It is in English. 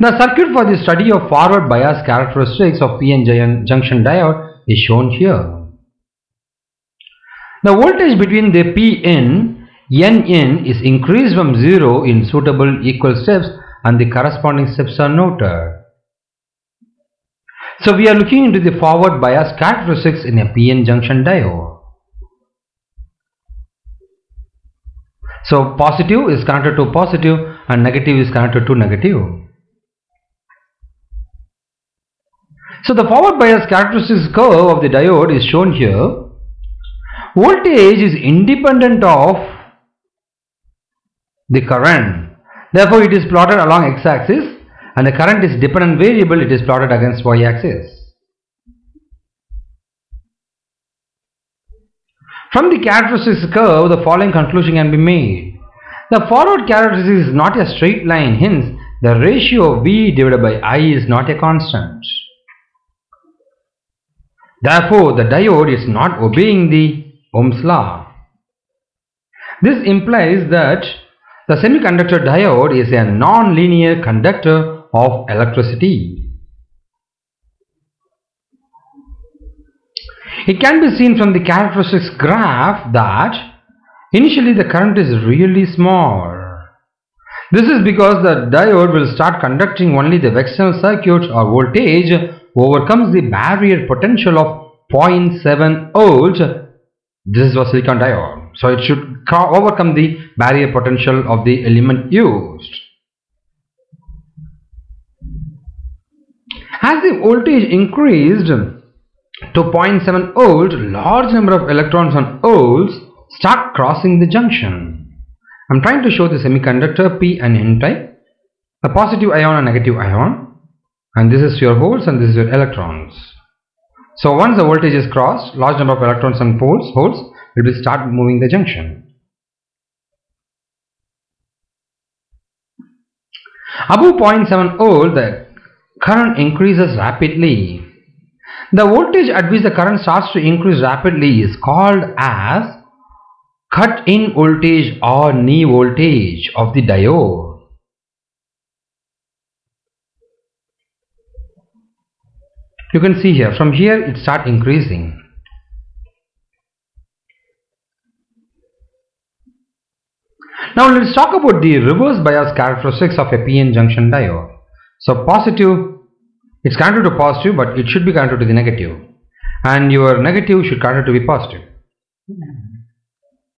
The circuit for the study of forward bias characteristics of PN junction diode is shown here. The voltage between the Pn Nin is increased from 0 in suitable equal steps and the corresponding steps are noted. So we are looking into the forward bias characteristics in a PN junction diode. So positive is connected to positive and negative is connected to negative. So the forward bias characteristics curve of the diode is shown here. Voltage is independent of the current. Therefore, it is plotted along x-axis and the current is dependent variable, it is plotted against y-axis. From the characteristics curve, the following conclusion can be made. The forward characteristic is not a straight line, hence the ratio of V divided by I is not a constant. Therefore, the diode is not obeying the Ohm's law. This implies that the semiconductor diode is a non-linear conductor of electricity. It can be seen from the characteristics graph that initially the current is really small. This is because the diode will start conducting only the external circuit or voltage overcomes the barrier potential of 0.7 volts. This was silicon diode. So it should overcome the barrier potential of the element used. As the voltage increased to 0.7 volt, large number of electrons and holes start crossing the junction. I'm trying to show the semiconductor P and N type, a positive ion and negative ion, and this is your holes and this is your electrons. So once the voltage is crossed, large number of electrons and holes, holes will start moving the junction. Above 0.7 volt, the current increases rapidly. The voltage at which the current starts to increase rapidly is called as cut in voltage or knee voltage of the diode. You can see here, from here it start increasing. Now let's talk about the reverse bias characteristics of a PN junction diode. So positive, it's connected to positive but it should be connected to the negative and your negative should counter to be positive.